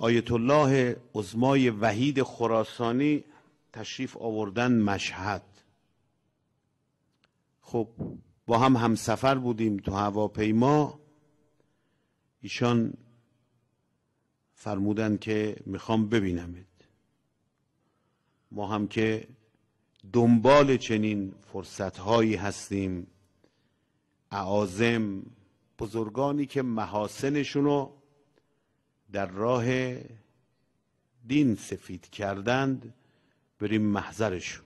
آیت الله عظمای وحید خراسانی تشریف آوردن مشهد. خب با هم همسفر بودیم تو هواپیما. ایشان فرمودن که می‌خوام ببینمت. ما هم که دنبال چنین فرصتهایی هستیم. اعازم بزرگانی که محاسنشون رو در راه دین سفید کردند بریم محضرشون.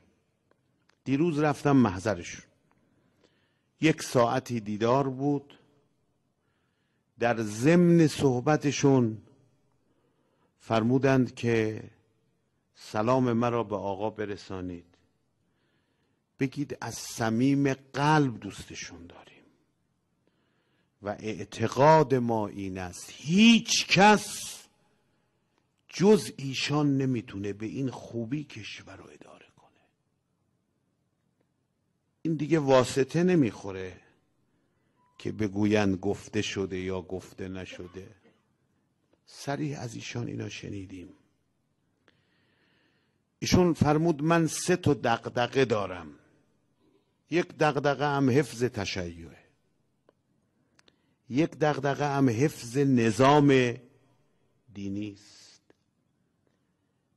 دیروز رفتم محضرشون. یک ساعتی دیدار بود. در ضمن صحبتشون فرمودند که سلام مرا به آقا برسانید. بگید از صمیم قلب دوستشون داریم. و اعتقاد ما این است. هیچ کس جز ایشان نمی‌تونه به این خوبی کشور رو اداره کنه. این دیگه واسطه نمی‌خوره که بگویند گفته شده یا گفته نشده. سریع از ایشان اینا شنیدیم. ایشون فرمود من سه تا دقدقه دارم. یک دقدقه هم حفظ تشیعه یک دقدقه هم حفظ نظام دینی است.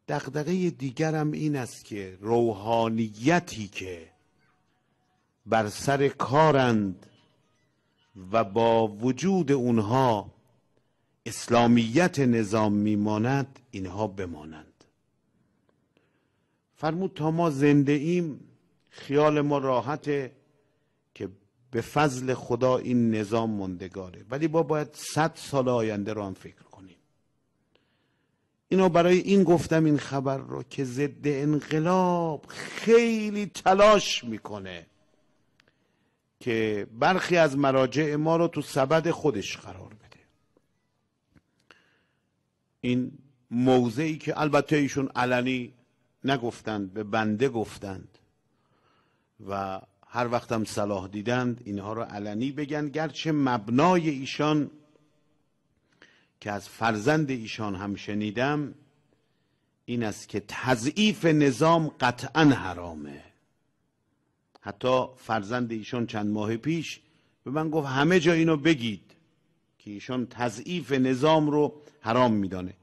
دقدقه دیگرم این است که روحانیتی که بر سر کارند و با وجود اونها اسلامیت نظام میماند اینها بمانند. فرمود تا ما زنده ایم خیال ما راحته که به فضل خدا این نظام مندگاره. ولی با باید صد سال آینده رو هم فکر کنیم. اینو برای این گفتم این خبر رو که ضد انقلاب خیلی تلاش می‌کنه که برخی از مراجع ما رو تو سبد خودش قرار بده. این موضعی که البته ایشون علنی نگفتند به بنده گفتند و هر وقتم صلاح دیدند اینها رو علنی بگن. گرچه مبنای ایشان که از فرزند ایشان هم شنیدم این است که تضعیف نظام قطعا حرامه. حتی فرزند ایشان چند ماه پیش به من گفت همه جا اینو بگید که ایشان تضعیف نظام رو حرام میدانه.